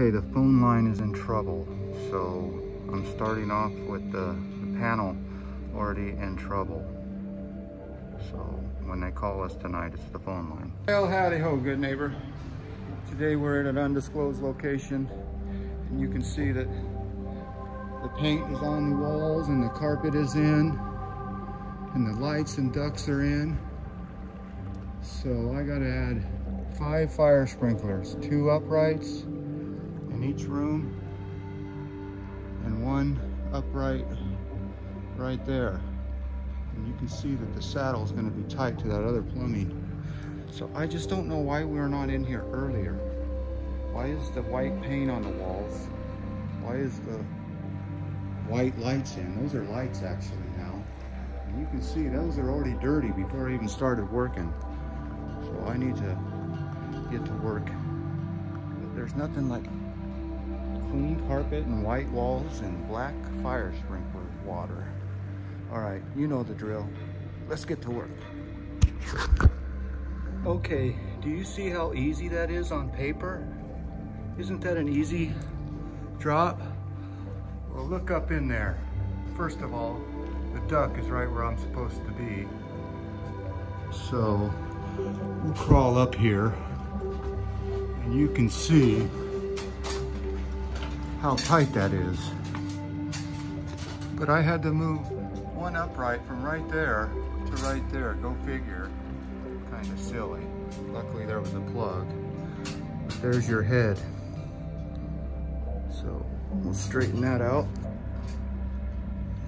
Okay, the phone line is in trouble. So I'm starting off with the, the panel already in trouble. So when they call us tonight, it's the phone line. Well, howdy ho, good neighbor. Today we're at an undisclosed location and you can see that the paint is on the walls and the carpet is in and the lights and ducts are in. So I gotta add five fire sprinklers, two uprights in each room and one upright right there. And you can see that the saddle is gonna be tight to that other plumbing. So I just don't know why we're not in here earlier. Why is the white paint on the walls? Why is the white lights in? Those are lights actually now. And you can see those are already dirty before I even started working. So I need to get to work. There's nothing like clean carpet and white walls and black fire sprinkler water. All right, you know the drill. Let's get to work. Okay, do you see how easy that is on paper? Isn't that an easy drop? Well, look up in there. First of all, the duck is right where I'm supposed to be. So we'll crawl up here and you can see how tight that is. But I had to move one upright from right there to right there. Go figure. Kind of silly. Luckily there was a plug. But there's your head. So we'll straighten that out.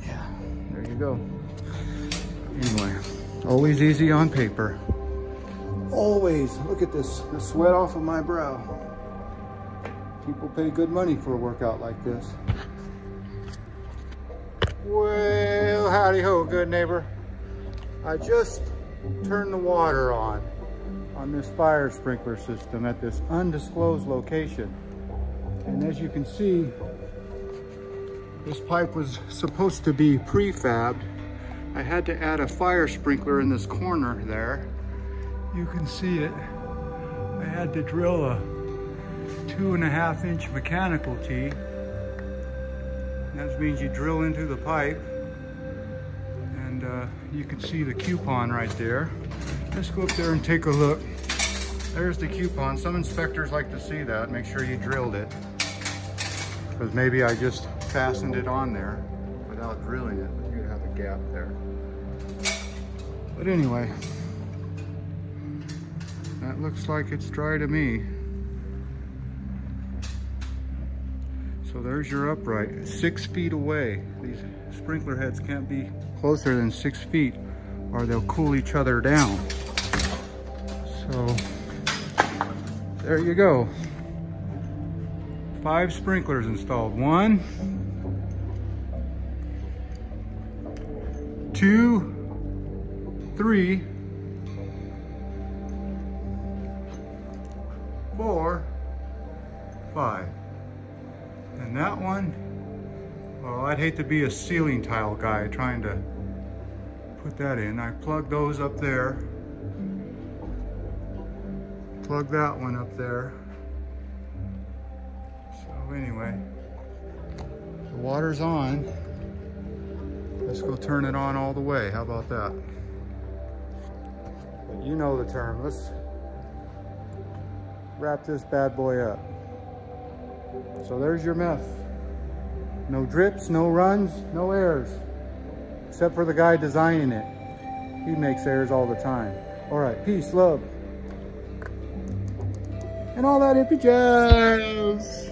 Yeah, there you go. Anyway, always easy on paper. Always, look at this, the sweat off of my brow. People pay good money for a workout like this. Well, howdy ho, good neighbor. I just turned the water on on this fire sprinkler system at this undisclosed location. And as you can see, this pipe was supposed to be prefabbed. I had to add a fire sprinkler in this corner there. You can see it. I had to drill a two and a half inch mechanical tee. That means you drill into the pipe and uh, you can see the coupon right there. Let's go up there and take a look. There's the coupon. Some inspectors like to see that, make sure you drilled it. Because maybe I just fastened it on there without drilling it, but you have a gap there. But anyway, that looks like it's dry to me. So there's your upright, six feet away. These sprinkler heads can't be closer than six feet or they'll cool each other down. So there you go. Five sprinklers installed. One, two, three, four, five. And that one, well, I'd hate to be a ceiling tile guy trying to put that in. I plugged those up there. Plug that one up there. So anyway, the water's on. Let's go turn it on all the way. How about that? You know the term. Let's wrap this bad boy up. So there's your mess. No drips, no runs, no errors, Except for the guy designing it. He makes errors all the time. All right, peace, love. And all that hippie jazz.